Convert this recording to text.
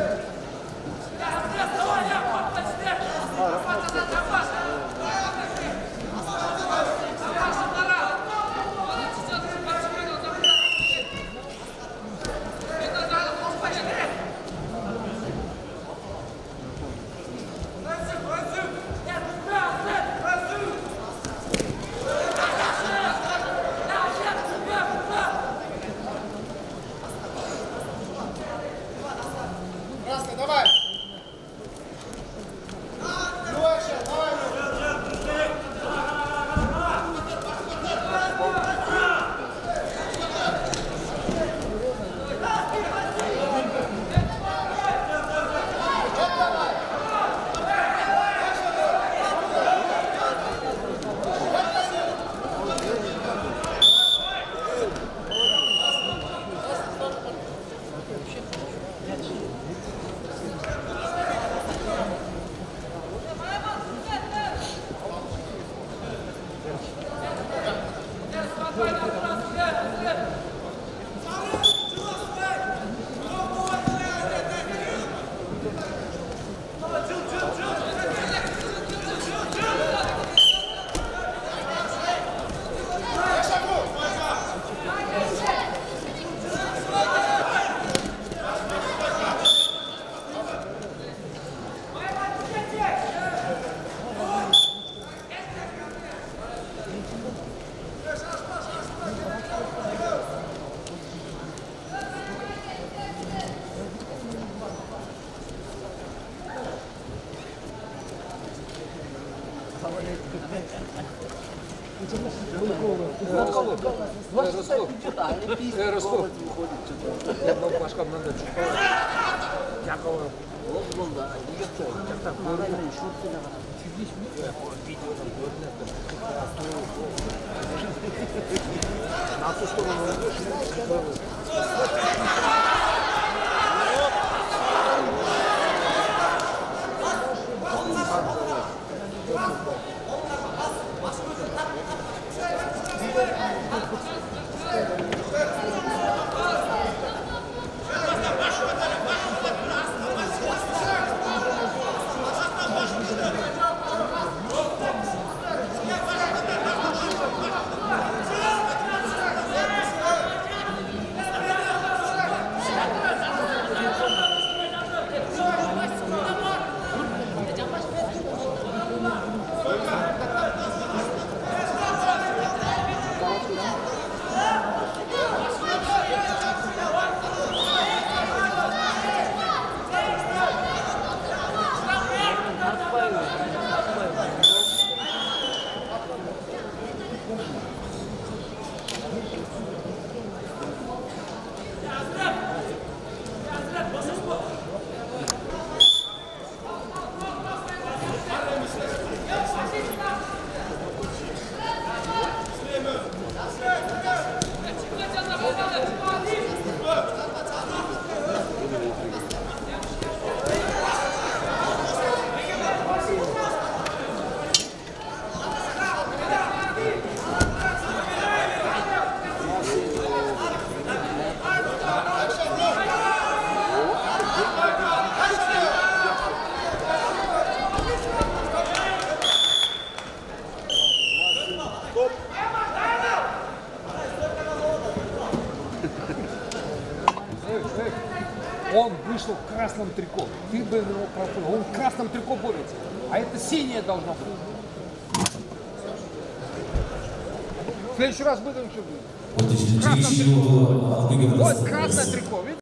Amen. Ростов. Одна башка надо. Дякую. Лобмонда, ніхто. Так так, моральні шутки на вас. Чудись мені. Відео там горне. На ту сторону. よろしくお願いします。Он вышел в красном трико. Ты бы его пропустил. Он в красном трико борется. А это синее должно быть. В следующий раз будем что будет. Вот Вот красное трико. видишь?